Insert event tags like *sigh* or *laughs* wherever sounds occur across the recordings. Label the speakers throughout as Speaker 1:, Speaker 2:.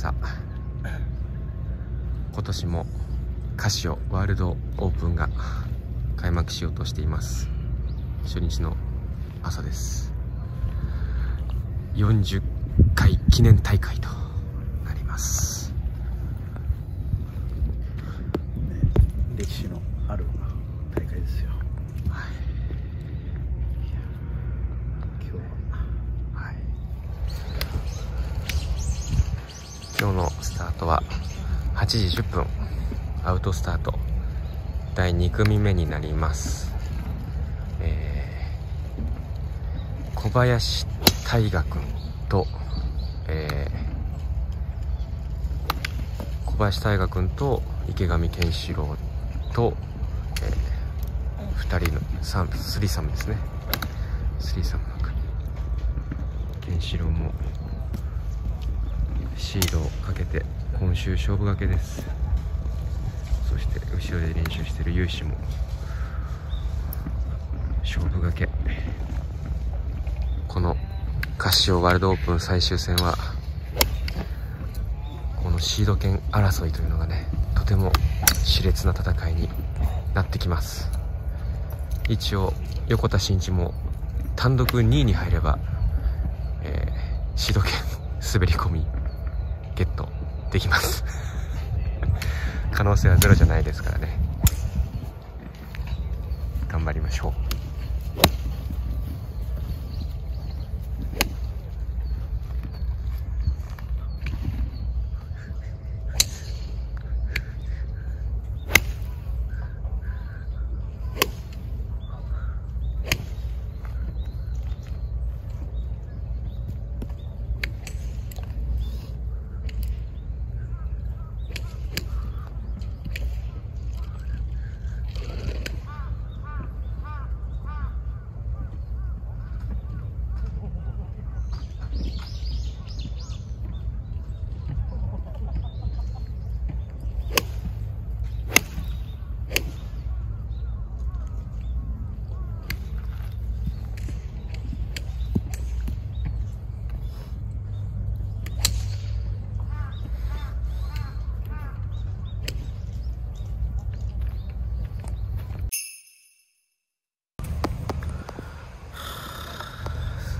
Speaker 1: さ。今年もカシオワールドオープンが開幕しようとしています。初日の朝です。40回記念大会となります。
Speaker 2: 歴史のある大会ですよ
Speaker 1: はい
Speaker 2: 今日は
Speaker 1: はい今日のスタートは8時10分。アウトスタート。第2組目になります。えー小林大河君と、えー小林大河君と池上健志郎と、え2人のサンスリーサムですね。スリーサムの組ケンシロウもシードをかけて今週勝負がけです。そして後ろで練習している有志も勝負がけ。このカシオワールドオープン最終戦はこのシード権争いというのがねとても熾烈な戦いになってきます。一応横田慎一も単独2位に入れば、えー、シード権 *laughs* 滑り込みゲットできます。*laughs* 可能性はゼロじゃないですからね。頑張りましょう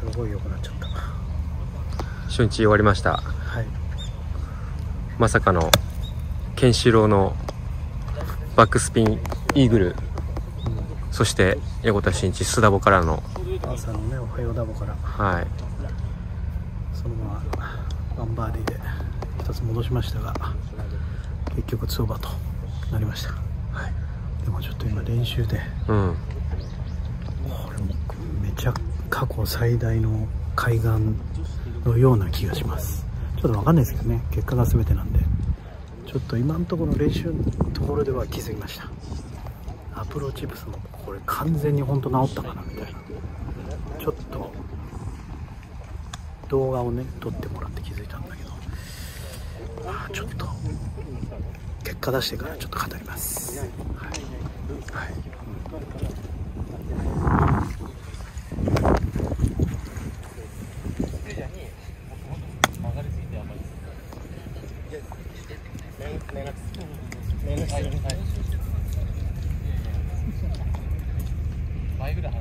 Speaker 2: すごい良くなっちゃった
Speaker 1: 初日終わりました。
Speaker 2: はい。
Speaker 1: まさかのケンシロウのバックスピンイーグルそして横田慎一スダボからの。
Speaker 2: 朝のねおはようダボから。
Speaker 1: はい。
Speaker 2: そのままワンバーディーで一つ戻しましたが結局ツーバーとなりました。
Speaker 1: はい。
Speaker 2: でもちょっと今練習で
Speaker 1: うん。
Speaker 2: これもめちゃ過去最大の海岸のような気がします。ちょっとわかんないですけどね。結果が全てなんで。ちょっと今のところ練習のところでは気づきました。アプローチブスもこれ完全に本当治ったかなみたいな。ちょっと動画をね撮ってもらって気づいたんだけど。まあちょっと結果出してからちょっと語ります。はい、はい。
Speaker 1: うん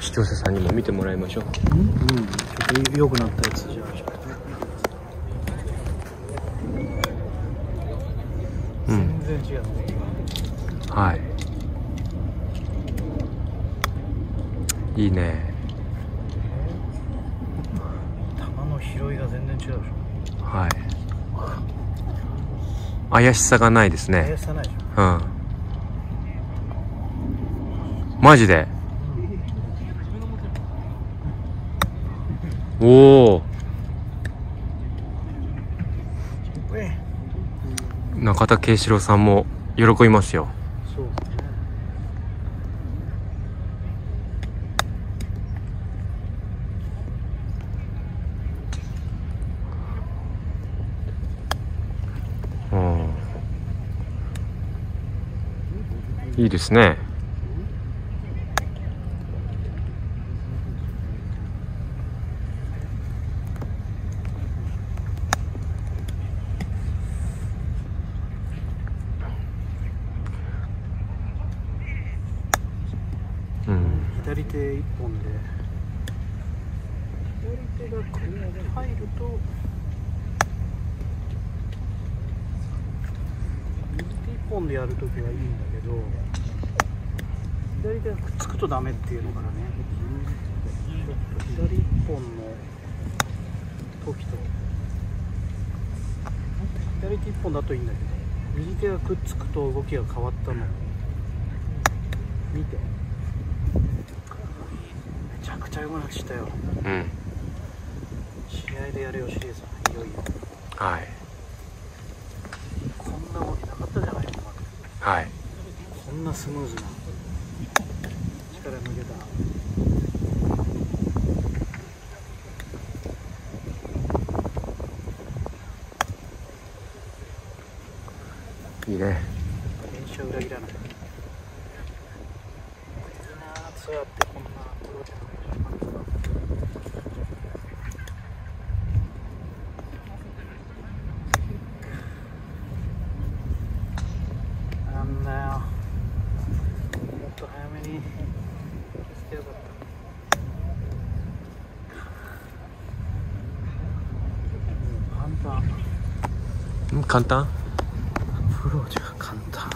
Speaker 1: 視聴者さんにも見てもらいましょう。
Speaker 2: うん、うん、ちょっと良くなったやつじゃあ全然違うね
Speaker 1: はい。いいね。
Speaker 2: 球の拾いが全然違うでしょ。
Speaker 1: はい。怪しさがないですね。
Speaker 2: 怪しさないでしょ。
Speaker 1: うん。マジで？おお中田圭志郎さんも喜びますよ。いいですね。
Speaker 2: 本でやるときはいいんだけど左手がくっつくとダメっていうのからね。ちょっと左一本の時と左手一本だといいんだけど右手がくっつくと動きが変わったの。見て。めちゃくちゃ上手くなってきたよ。
Speaker 1: うん。
Speaker 2: 試合でやれよシリーズは。いよいよ。
Speaker 1: はい
Speaker 2: こんな動きなかったじゃない今まで
Speaker 1: はい。
Speaker 2: こんなスムーズな力抜けた
Speaker 1: いいね
Speaker 2: 練習は裏切らないいいなあそうやってこんなプロジェクトが始まるとはなんだよもっと早めにしてよかったもう簡単
Speaker 1: うん簡単？
Speaker 2: アプローチが簡単、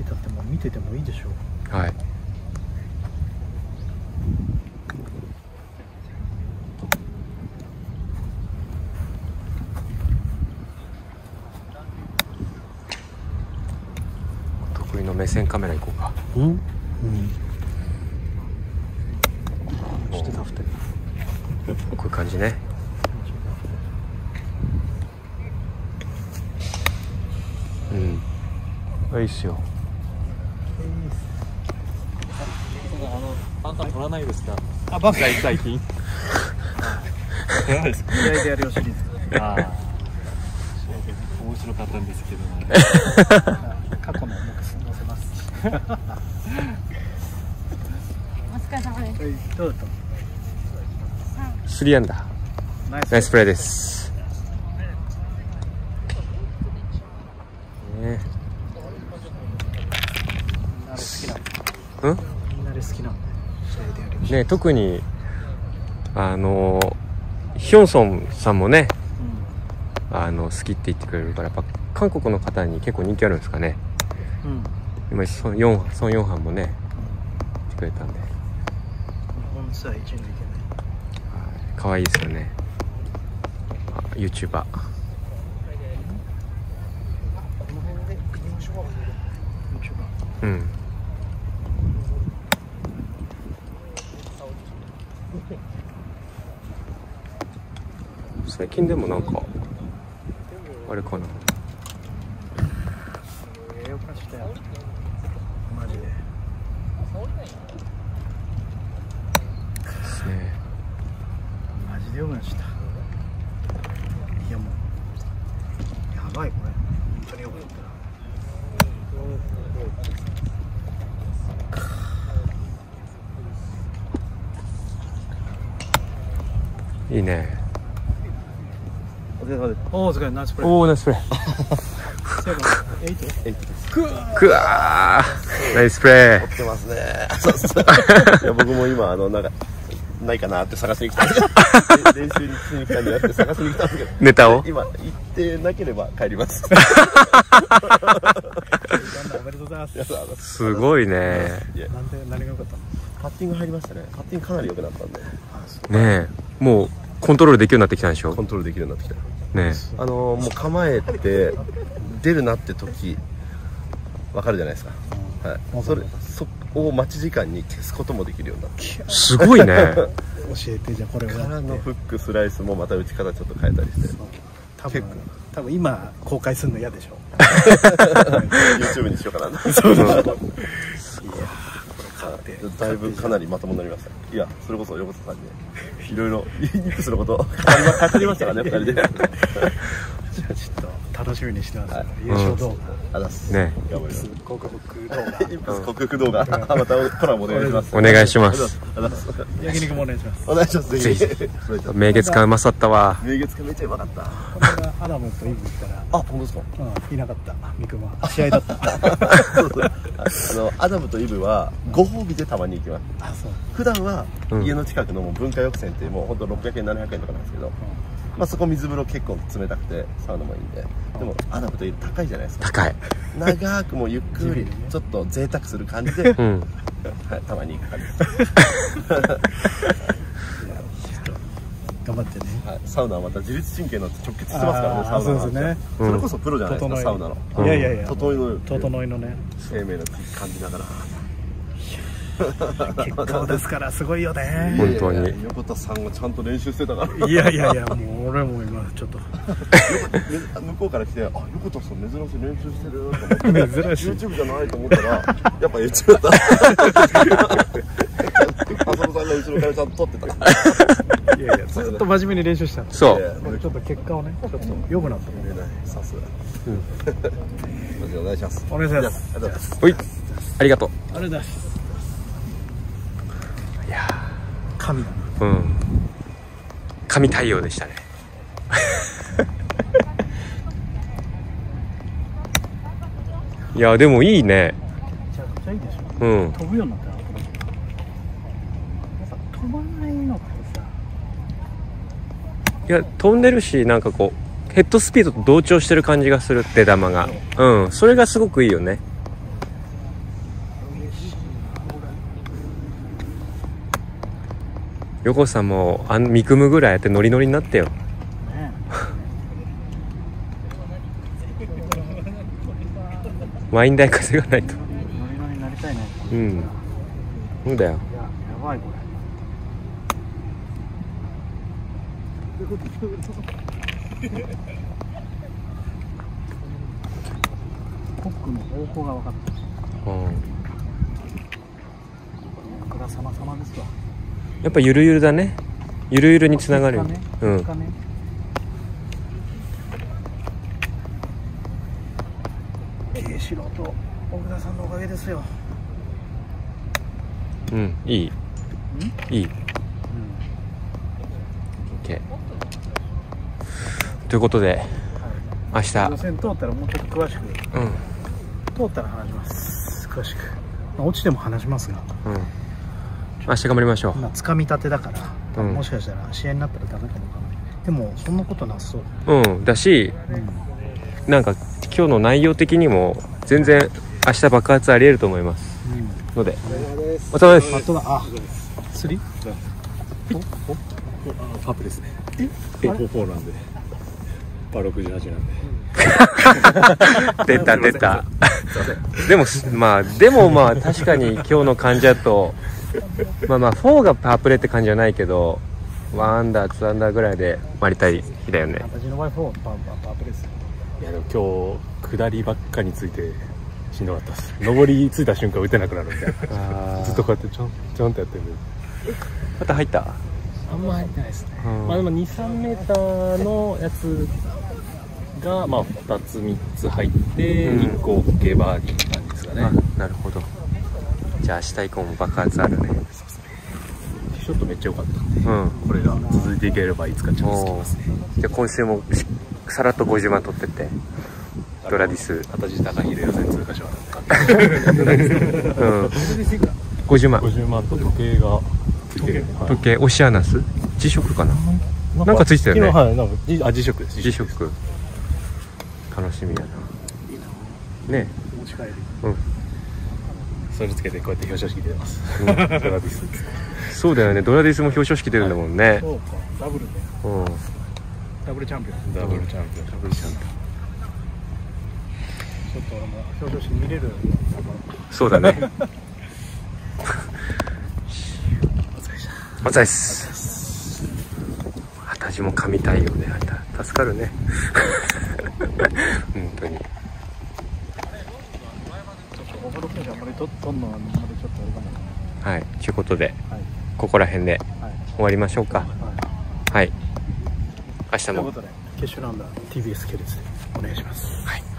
Speaker 2: えだってもう見ててもいいでしょ。
Speaker 1: はい。得意の目線カメラ行こうか。
Speaker 2: うん？うん。してた二人。
Speaker 1: こういう感じねうんあいいっすよ。
Speaker 3: あのパンタン取らないですか？
Speaker 2: あバカ。
Speaker 3: 最近。取らない。ですか
Speaker 2: 試合でやるよシリーズ
Speaker 3: ああ面白かったんですけどね。
Speaker 2: 過去の重く載せます
Speaker 4: お疲れ様です。
Speaker 2: はい。どうだっ
Speaker 1: 3アンダー。
Speaker 2: たナイス
Speaker 1: ナイスプレーです。ね
Speaker 2: みん？みんなで好きな試合で
Speaker 1: ね。特にあのヒョンソンさんもねあの好きって言ってくれるからやっぱ韓国の方に結構人気あるんですかね。
Speaker 2: うん。うん
Speaker 1: 今ソン・ヨンソン・ヨンハンもね来てくれたんで。
Speaker 2: 日本さ一抜いてない。
Speaker 1: 可愛いですよね。あ YouTuber
Speaker 2: う
Speaker 1: ん最近でもなんかあれかな。
Speaker 2: マジで。
Speaker 1: ですね。
Speaker 2: マジでよくなったもうやばいこれ本当によくなった
Speaker 1: いいね。
Speaker 3: お疲れ様です。
Speaker 2: おお疲れ。ナイスプレー。
Speaker 1: おおナイスプレー。くわー。ナイスプレー。
Speaker 5: ってますね。そうそう。いや僕も今あのなんかないかなって探しに来た練習にしに来たんじゃなくて探しに来たんですけど。
Speaker 1: ネタを？
Speaker 5: 今行ってなければ帰ります。
Speaker 2: す。
Speaker 1: ごいね
Speaker 5: いや
Speaker 2: なんで何が良かったの
Speaker 5: パッティング入りましたね。パッティングかなり良くなったんで
Speaker 1: ねえもうコントロールできるようになってきたんでしょ？
Speaker 5: コントロールできるようになってきた。
Speaker 1: ね
Speaker 5: あのもう構えて出るなって時わかるじゃないですか。はい。それそこを待ち時間に消すこともできるようになって。
Speaker 1: えすごいね *laughs*
Speaker 2: 教えてじゃあこれを
Speaker 5: からのフックスライスもまた打ち方ちょっと変えたりして。
Speaker 2: 多分
Speaker 5: 結構
Speaker 2: 多分今公開するの嫌でしょ *laughs* *laughs*
Speaker 5: YouTube にしようかな。
Speaker 2: そうだいやーこれ買って
Speaker 5: だいぶかなりまともになりましたいやそれこそ横田さんにいろいろニックスのこと。語りま語りましたからね *laughs* 二人で。
Speaker 2: じゃあちょっと楽しみにしてます、
Speaker 5: はい。
Speaker 2: 優勝動
Speaker 5: あざっす
Speaker 1: ね。
Speaker 5: 頑張ります
Speaker 2: 画克服動画
Speaker 5: 一発克服動画。またコラボお願いします。
Speaker 1: お願いします。
Speaker 2: 焼肉もお願いします。
Speaker 5: お願いします。ぜひ。
Speaker 1: ぜ明月感うまさったわ。
Speaker 5: 明月がめっちゃうまかった。
Speaker 2: アダムとイブ行ったら。
Speaker 5: あ本当ですか？
Speaker 2: うんいなかった。三熊試合だった *laughs*
Speaker 5: あのアダムとイブはご褒美でたまに行きます。
Speaker 2: あそう。
Speaker 5: 普段は
Speaker 1: うん。
Speaker 5: 家の近くのもう文化浴泉っていうもうほんと600円700円とかなんですけど、まあ、そこ水風呂結構冷たくてサウナもいいんで。でもアダムとイブ高いじゃないですか。
Speaker 1: 高い。
Speaker 5: 長くもうゆっくりちょっと贅沢する感じで、
Speaker 1: うん。*laughs*
Speaker 5: はい、たまに行く感じ *laughs*
Speaker 2: 頑張ってね。
Speaker 5: はい、サウナはまた自律神経の直結してますからねサウナ
Speaker 2: そうですね。
Speaker 1: うん
Speaker 5: それこそプロじゃないですか、サウナの。
Speaker 1: うん
Speaker 2: いやいやいや。
Speaker 5: 整いの
Speaker 2: 整いのね。
Speaker 5: 生命の感じながら。*laughs*
Speaker 2: 結果を出すからすごいよね。
Speaker 1: 本当に。
Speaker 5: いやいや横田さんがちゃんと練習してたから。
Speaker 2: いやいやいやもう俺も今ちょっと。
Speaker 5: 向こうから来て「あ横田さん珍しい練習してる」と思って。*laughs*
Speaker 2: 珍しい。
Speaker 5: YouTube じゃないと思ったらやっぱ YouTube だった *laughs* 浅野さんが後ろからちゃんと撮ってた。
Speaker 2: いやいやずっと真面目に練習した。の
Speaker 1: そう。
Speaker 2: これちょっと結果をねちょっと良くなった。もん。ね
Speaker 5: さすが。マジでお願いします。
Speaker 2: お願いします。
Speaker 5: あありがとうござい。ます
Speaker 1: ほいありがとう。
Speaker 2: ありがとうございます。
Speaker 1: いや
Speaker 2: 神。
Speaker 1: うん。神対応でしたね。*laughs* いやでもいいね。
Speaker 2: めちゃくちゃいいでしょ。
Speaker 1: うん。
Speaker 2: 飛ぶようになったなやっぱ飛ばないのってさ
Speaker 1: いや飛んでるしなんかこうヘッドスピードと同調してる感じがする出玉が。うんそれがすごくいいよね。横さんもあん見組むぐらいやってノリノリになってよ。
Speaker 2: ね。
Speaker 1: ワイン代稼がないと。
Speaker 2: ノリノリになりたいね。
Speaker 1: うん。そうだよ
Speaker 2: いややばいこれコックの方向が分かった。
Speaker 1: うん。
Speaker 2: これは様々ですわ
Speaker 1: やっぱゆるゆるだねゆるゆるにつながるよねうん。
Speaker 2: 素人奥田さん。のおかげですよ
Speaker 1: うん。いいいいということで明日。
Speaker 2: 予選通ったらもうちょっと詳しく。
Speaker 1: うん。
Speaker 2: 通ったら話します。詳しく、まあ、落ちても話しますが。
Speaker 1: うん。明日頑張りましょ
Speaker 2: まあ掴み立てだから、
Speaker 1: うん。
Speaker 2: もしかしたら試合になったらダメかもわかんないでもそんなことなさそう、
Speaker 1: ううん。だし
Speaker 2: うん。
Speaker 1: なんか今日の内容的にも全然明日爆発ありえると思います。ので。お疲れ様です。
Speaker 2: あとだあスリ
Speaker 3: パプですね。えフォーフォーなんでパ68なんで。
Speaker 1: 出た出た。でもまあでもまあ確かに今日の感じだとまあまあ4がパープレーって感じじゃないけど1アンダー2アンダーぐらいで回りたい日だよね。
Speaker 2: 私の場合4パープレス
Speaker 3: いやでも今日下りばっかについてしんどかったです。上りついた瞬間打てなくなるみたいな。ずっとこうやってちょんちょんってやってる。
Speaker 1: また入った？
Speaker 2: あんま入ってないですね。
Speaker 1: うん。
Speaker 3: まあでも23メーターのやつがまあ2つ3つ入って
Speaker 1: うん。
Speaker 3: 1個 OK バーディーって感じですかね、
Speaker 1: あなるほど。じゃあ明日以降も爆発あるね。
Speaker 3: ティーショットめっちゃ良かった。んで
Speaker 1: うん。
Speaker 3: これが続いていければいつかチャンスきますね。
Speaker 1: じゃあ今週もしさらっと50万取ってって。ドラディス。
Speaker 3: 形高秀予選通過賞なん
Speaker 1: うん。50万
Speaker 3: 50万と時計が。ついてる、はい。
Speaker 1: 時計。オシアナス？磁石かな？なんかついてたよね。
Speaker 3: はいなんかじあ磁石です。
Speaker 1: 磁石楽しみやな。ね。
Speaker 2: 持ち帰り。
Speaker 1: うん。
Speaker 3: それつけてこうやって表彰式出てます、ドラディス。
Speaker 1: そうだよね。ドラディスも表彰式出るんだもんね。
Speaker 2: そうか。ダブルで
Speaker 1: うん。
Speaker 2: ダブルチャンピオン。
Speaker 3: ダブルチャンピオン。ダブルチャンピ
Speaker 2: ちょっと俺も表彰式見れる
Speaker 1: そうだね。*laughs* お疲れっす私も神対応であった助かるね本当に。
Speaker 2: は
Speaker 1: いということで
Speaker 2: はい。
Speaker 1: ここら辺で
Speaker 2: はい。
Speaker 1: 終わりましょうか。
Speaker 2: はい。
Speaker 1: はい。明日も。
Speaker 2: 決勝ラウンドは TBS 系列でお願いします。
Speaker 1: はい